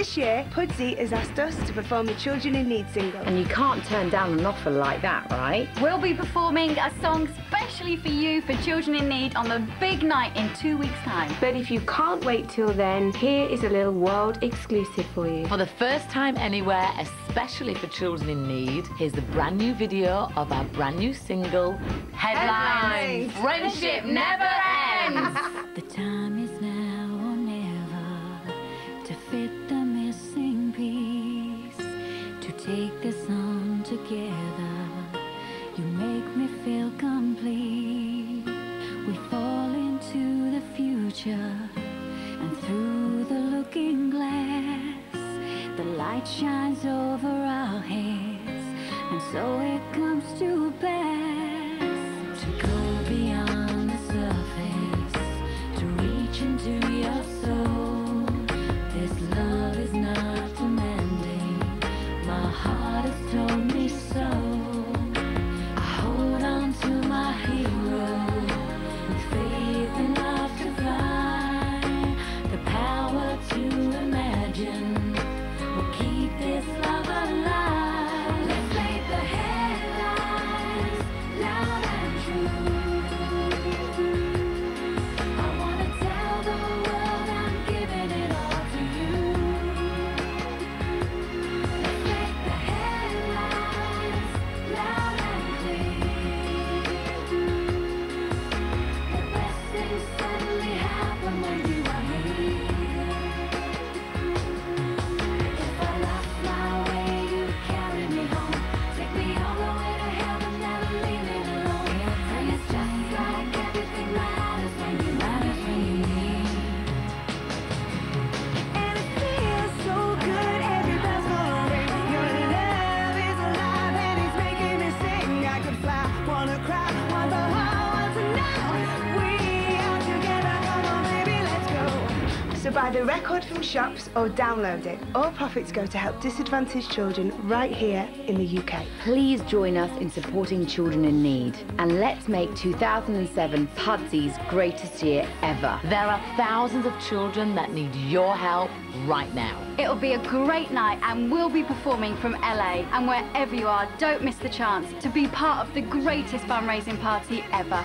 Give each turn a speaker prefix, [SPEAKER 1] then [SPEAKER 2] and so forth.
[SPEAKER 1] this year, Pudsey has asked us to perform the Children in Need single.
[SPEAKER 2] And you can't turn down an offer like that, right?
[SPEAKER 3] We'll be performing a song specially for you for Children in Need on the big night in two weeks' time.
[SPEAKER 1] But if you can't wait till then, here is a little world exclusive for you.
[SPEAKER 4] For the first time anywhere, especially for children in need, here's the brand new video of our brand new single, Headlines.
[SPEAKER 1] Headlines.
[SPEAKER 4] Friendship never ends.
[SPEAKER 5] Take this on together. You make me feel complete. We fall into the future and through the looking glass, the light shines over our heads, and so it comes to pass
[SPEAKER 1] So buy the record from shops or download it. All profits go to help disadvantaged children right here in the UK.
[SPEAKER 2] Please join us in supporting children in need. And let's make 2007 Pudsey's greatest year ever.
[SPEAKER 4] There are thousands of children that need your help right now.
[SPEAKER 3] It'll be a great night and we'll be performing from LA. And wherever you are, don't miss the chance to be part of the greatest fundraising party ever.